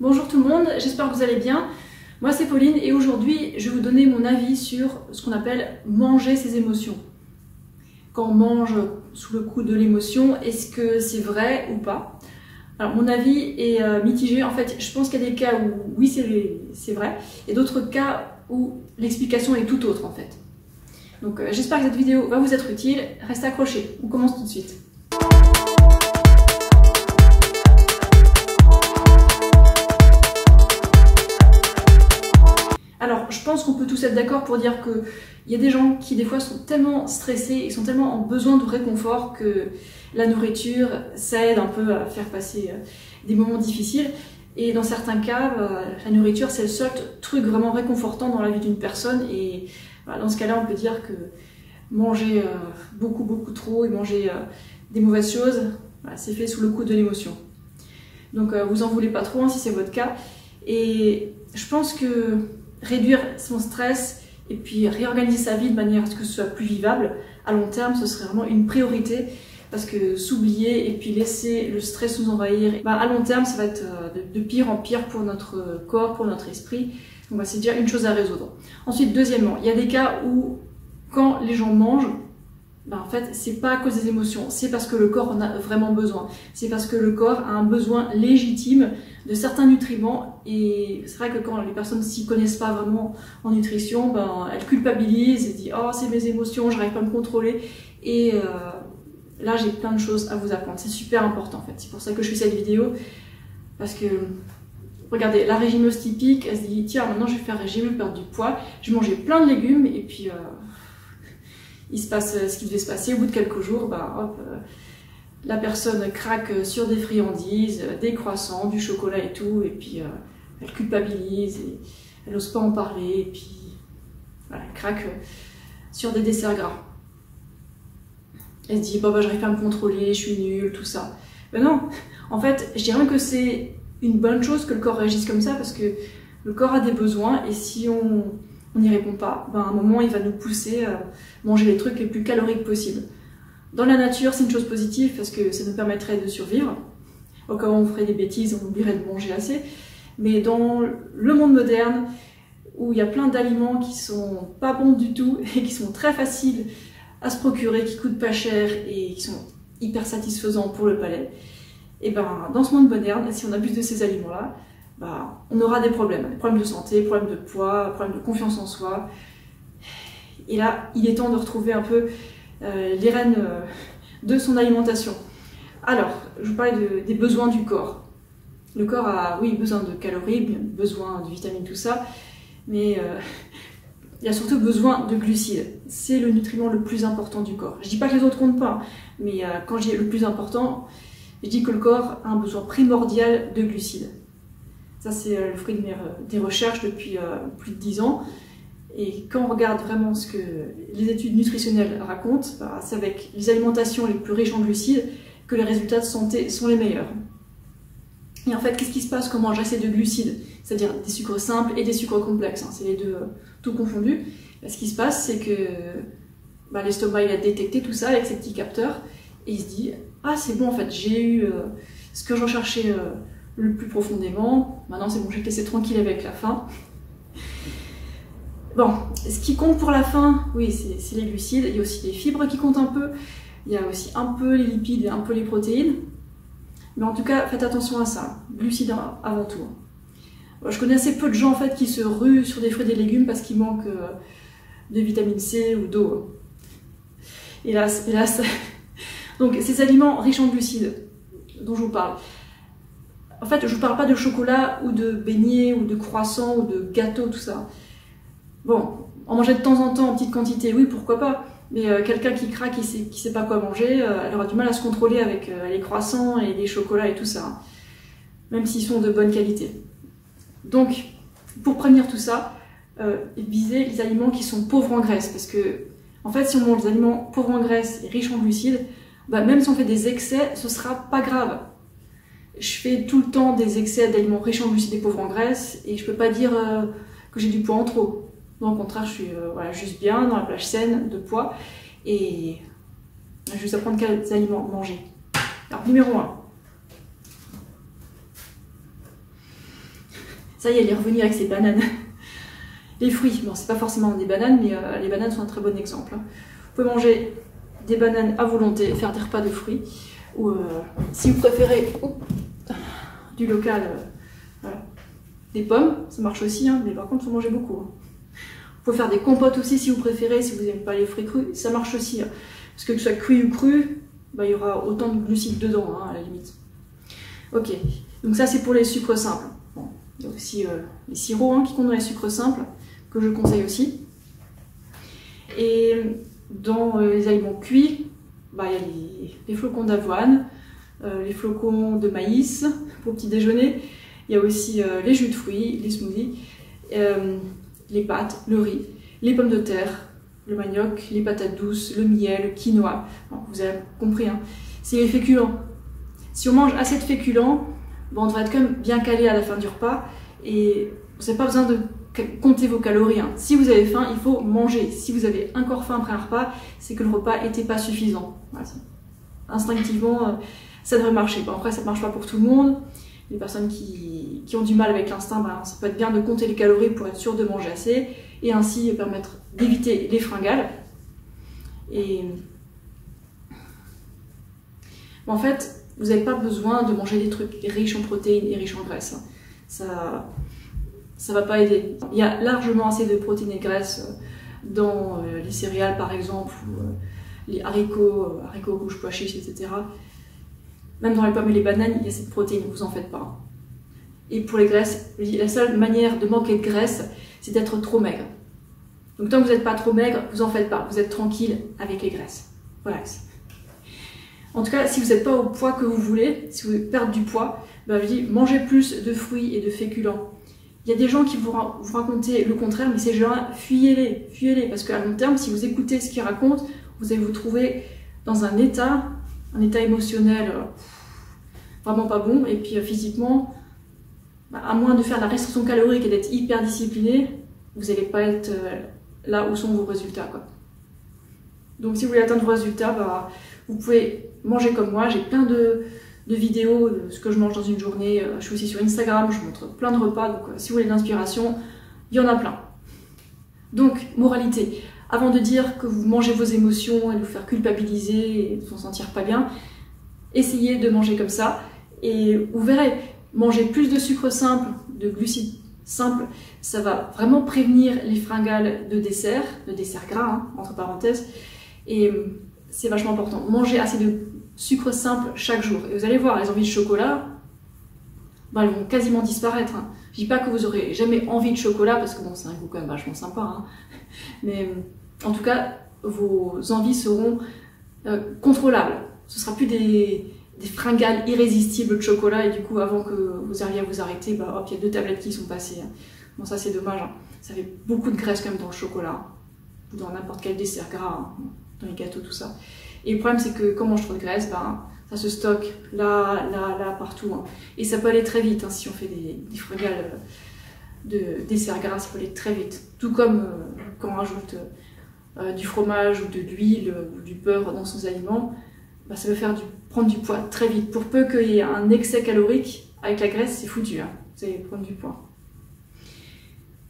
Bonjour tout le monde, j'espère que vous allez bien. Moi c'est Pauline et aujourd'hui je vais vous donner mon avis sur ce qu'on appelle manger ses émotions. Quand on mange sous le coup de l'émotion, est-ce que c'est vrai ou pas? Alors mon avis est euh, mitigé, en fait je pense qu'il y a des cas où oui c'est vrai et d'autres cas où l'explication est tout autre en fait. Donc euh, j'espère que cette vidéo va vous être utile, restez accrochés, on commence tout de suite. Je pense qu'on peut tous être d'accord pour dire qu'il y a des gens qui, des fois, sont tellement stressés et sont tellement en besoin de réconfort que la nourriture, ça aide un peu à faire passer euh, des moments difficiles. Et dans certains cas, euh, la nourriture, c'est le seul truc vraiment réconfortant dans la vie d'une personne. Et dans ce cas-là, on peut dire que manger euh, beaucoup, beaucoup trop et manger des mauvaises choses, c'est fait sous le coup de l'émotion. Donc, vous en voulez pas trop hein, si c'est votre cas. Et je pense que réduire son stress et puis réorganiser sa vie de manière à ce que ce soit plus vivable, à long terme, ce serait vraiment une priorité parce que s'oublier et puis laisser le stress nous envahir, bah, à long terme, ça va être euh, de, pire en pire pour notre corps, pour notre esprit. Donc bah, c'est déjà une chose à résoudre. Ensuite, deuxièmement, il y a des cas où quand les gens mangent, bah, en fait, c'est pas à cause des émotions, c'est parce que le corps en a vraiment besoin. C'est parce que le corps a un besoin légitime de certains nutriments. Et c'est vrai que quand les personnes s'y connaissent pas vraiment en nutrition, ben, elles culpabilisent et disent Oh, c'est mes émotions, j'arrive pas à me contrôler. Et euh, là, j'ai plein de choses à vous apprendre. C'est super important en fait. C'est pour ça que je fais cette vidéo. Parce que, regardez, la régimeuse typique, elle se dit Tiens, maintenant je vais faire régime, perdre du poids. Je vais manger plein de légumes et puis. Euh, il se passe ce qui devait se passer. Au bout de quelques jours, bah, hop, euh, la personne craque sur des friandises, des croissants, du chocolat et tout, et puis euh, elle culpabilise, elle n'ose pas en parler, et puis voilà, elle craque euh, sur des desserts gras. Elle se dit, bah, bah j'arrive pas à me contrôler, je suis nulle, tout ça. Ben non, en fait, je dirais que c'est une bonne chose que le corps réagisse comme ça, parce que le corps a des besoins, et si on n'y répond pas, ben à un moment, il va nous pousser à manger les trucs les plus caloriques possibles. Dans la nature, c'est une chose positive parce que ça nous permettrait de survivre. Au cas où on ferait des bêtises, on oublierait de manger assez. Mais dans le monde moderne, où il y a plein d'aliments qui sont pas bons du tout et qui sont très faciles à se procurer, qui coûtent pas cher et qui sont hyper satisfaisants pour le palais, et ben dans ce monde moderne, si on abuse de ces aliments-là, ben, on aura des problèmes, des problèmes de santé, problèmes de poids, problèmes de confiance en soi. Et là, il est temps de retrouver un peu euh, les rênes euh, de son alimentation. Alors, je vous parlais des besoins du corps. Le corps a, oui, besoin de calories, besoin de vitamines, tout ça, mais euh, il a surtout besoin de glucides. C'est le nutriment le plus important du corps. Je dis pas que les autres comptent pas, mais quand je dis le plus important, je dis que le corps a un besoin primordial de glucides. Ça, c'est le fruit de mes, des recherches depuis plus de 10 ans. Et quand on regarde vraiment ce que les études nutritionnelles racontent, bah, c'est avec les alimentations les plus riches en glucides que les résultats de santé sont les meilleurs. Et en fait, qu'est-ce qui se passe quand on mange assez de glucides? C'est-à-dire des sucres simples et des sucres complexes, hein, c'est les deux euh, tout confondus. Bah, ce qui se passe, c'est que bah, l'estomac il a détecté tout ça avec ses petits capteurs et il se dit Ah, c'est bon, en fait, j'ai eu euh, ce que je recherchais euh, le plus profondément, maintenant c'est bon, je vais te laisser tranquille avec la faim. Bon, ce qui compte pour la faim, oui, c'est les glucides. Il y a aussi les fibres qui comptent un peu. Il y a aussi un peu les lipides et un peu les protéines. Mais en tout cas, faites attention à ça. Glucides avant tout. Je connais assez peu de gens en fait qui se ruent sur des fruits et des légumes parce qu'il manque euh, de vitamine C ou d'eau. Hélas, hélas. Donc ces aliments riches en glucides dont je vous parle. En fait, je ne parle pas de chocolat ou de beignets ou de croissants ou de gâteaux, tout ça. Bon, en manger de temps en temps en petite quantité, oui, pourquoi pas. Mais euh, quelqu'un qui craque, qui sait, qui sait pas quoi manger, euh, elle aura du mal à se contrôler avec euh, les croissants et les chocolats et tout ça, même s'ils sont de bonne qualité. Donc, pour prévenir tout ça, visez les aliments qui sont pauvres en graisse, parce que, en fait, si on mange des aliments pauvres en graisse et riches en glucides, bah, même si on fait des excès, ce sera pas grave. Je fais tout le temps des excès d'aliments riches en glucides et pauvres en graisse, et je peux pas dire que j'ai du poids en trop au contraire, je suis euh, juste bien dans la plage saine de poids et je vais juste apprendre quels aliments manger. Alors, numéro 1. Ça y est, elle est revenue avec ses bananes. Les fruits, bon, c'est pas forcément des bananes, mais euh, les bananes sont un très bon exemple. Hein. Vous pouvez manger des bananes à volonté, faire des repas de fruits, ou euh, si vous préférez du local, euh, des pommes, ça marche aussi, hein, mais par contre, il faut manger beaucoup. Hein. Vous pouvez faire des compotes aussi si vous préférez, si vous n'aimez pas les fruits crus, ça marche aussi. Parce que que ce soit cuit ou cru, bah, il y aura autant de glucides dedans, à la limite. Ok, donc ça c'est pour les sucres simples. il y a aussi les sirops qui dans les sucres simples que je conseille aussi. Et dans euh, les aliments cuits, bah, il y a les, flocons d'avoine, euh, les flocons de maïs pour petit déjeuner. Il y a aussi euh, les jus de fruits, les smoothies, les pâtes, le riz, les pommes de terre, le manioc, les patates douces, le miel, le quinoa. vous avez compris, hein. c'est les féculents. Si on mange assez de féculents, bon, on devrait être quand même bien calé à la fin du repas et vous n'avez pas besoin de comptez vos calories. Hein. Si vous avez faim, il faut manger. Si vous avez encore faim après un repas, c'est que le repas n'était pas suffisant. Instinctivement, euh, ça devrait marcher. Bon, après, ça ne marche pas pour tout le monde. Les personnes qui, qui ont du mal avec l'instinct, ben, ça peut être bien de compter les calories pour être sûr de manger assez et ainsi permettre d'éviter les fringales. Et en fait, vous n'avez pas besoin de manger des trucs riches en protéines et riches en graisses. Ça, ça va pas aider. Il y a largement assez de protéines et graisses euh, dans euh, les céréales par exemple, ou euh, les haricots, haricots rouges, pois chiches, etc. Même dans les pommes et les bananes, il y a cette protéine, vous en faites pas. Et pour les graisses, la seule manière de manquer de graisse, c'est d'être trop maigre. Donc tant que vous n'êtes pas trop maigre, vous en faites pas. Vous êtes tranquille avec les graisses. Voilà. En tout cas, si vous n'êtes pas au poids que vous voulez, si vous perdre du poids, ben, je dis mangez plus de fruits et de féculents il y a des gens qui vous raconter le contraire, mais ces gens-là, fuyez-les, fuyez-les, parce qu'à long terme, si vous écoutez ce qu'ils racontent, vous allez vous trouver dans un état, un état émotionnel euh, vraiment pas bon, et puis euh, physiquement, bah, à moins de faire la restriction calorique et d'être hyper discipliné, vous n'allez pas être euh, là où sont vos résultats. Donc si vous voulez atteindre vos résultats, bah, vous pouvez manger comme moi, j'ai plein de, de vidéos de ce que je mange dans une journée. Je suis aussi sur Instagram, je montre plein de repas, donc si vous voulez de l'inspiration, il y en a plein. Donc, moralité, avant de dire que vous mangez vos émotions et de vous faire culpabiliser et de vous sentir pas bien, essayez de manger comme ça et vous verrez, manger plus de sucre simple, de glucides simples, ça va vraiment prévenir les fringales de dessert, de dessert gras, hein, entre parenthèses, et euh, c'est vachement important. Manger assez de sucre simple chaque jour. Et vous allez voir, les envies de chocolat, bah, elles vont quasiment disparaître. Hein. Je dis pas que vous aurez jamais envie de chocolat, parce que bon, c'est un goût quand même vachement sympa. Hein. Mais en tout cas, vos envies seront euh, contrôlables. Ce sera plus des, fringales irrésistibles de chocolat, et du coup, avant que vous arriviez à vous arrêter, bah, hop, il y a deux tablettes qui sont passées. Hein. Bon, ça c'est dommage. Ça fait beaucoup de graisse quand même dans le chocolat, ou dans n'importe quel dessert gras, dans les gâteaux, tout ça. Et le problème, c'est que quand on mange trop de graisse, ben, ça se stocke là, là, là, partout. Hein. Et ça peut aller très vite hein, si on fait des, frugales euh, de dessert gras, ça peut aller très vite. Tout comme euh, quand on rajoute du fromage ou de l'huile ou du beurre dans son aliment, ben, ça peut faire prendre du poids très vite. Pour peu qu'il y ait un excès calorique, avec la graisse, c'est foutu. Hein. Vous prendre du poids.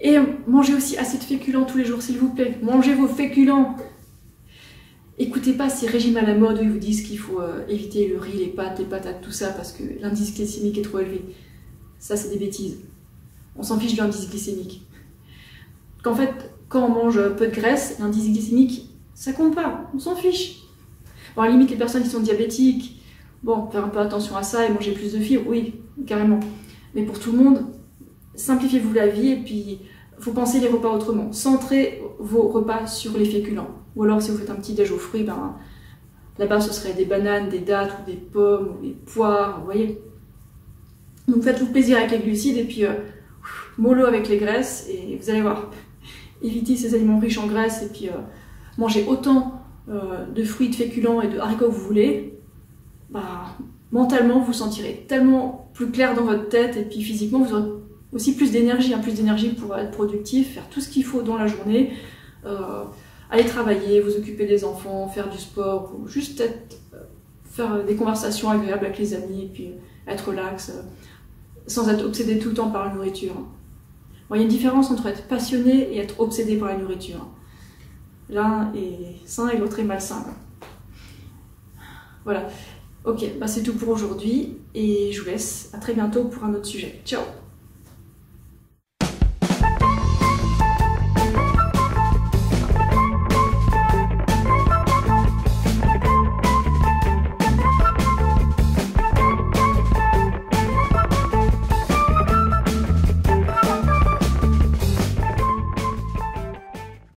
Et mangez aussi assez de féculents tous les jours, s'il vous plaît. Mangez vos féculents. Écoutez pas ces régimes à la mode où ils vous disent qu'il faut euh, éviter le riz, les pâtes, les patates, tout ça parce que l'indice glycémique est trop élevé. Ça, c'est des bêtises. On s'en fiche de l'indice glycémique. Qu'en fait, quand on mange peu de graisse, l'indice glycémique, ça compte pas. On s'en fiche. Bon, limite, les personnes qui sont diabétiques, bon, faire un peu attention à ça et manger plus de fibres, oui, carrément. Mais pour tout le monde, simplifiez-vous la vie et puis faut penser les repas autrement. Centrez vos repas sur les féculents. Ou alors si vous faites un petit déj aux fruits, ben, là-bas ce serait des bananes, des dattes ou des pommes ou des poires, vous voyez. Donc faites-vous plaisir avec les glucides et puis euh, mollo avec les graisses et vous allez voir. Évitez ces aliments riches en graisse et puis euh, mangez autant euh, de fruits, de féculents et de haricots que vous voulez. Bah, mentalement vous sentirez tellement plus clair dans votre tête et puis physiquement vous aurez aussi plus d'énergie, hein, plus d'énergie pour être productif, faire tout ce qu'il faut dans la journée. Euh, aller travailler, vous occuper des enfants, faire du sport, ou juste faire des conversations agréables avec les amis, et puis être relax, sans être obsédé tout le temps par la nourriture. Il y a une différence entre être passionné et être obsédé par la nourriture. L'un est sain et l'autre est malsain. Voilà. Ok, bah c'est tout pour aujourd'hui et je vous laisse. À très bientôt pour un autre sujet. Ciao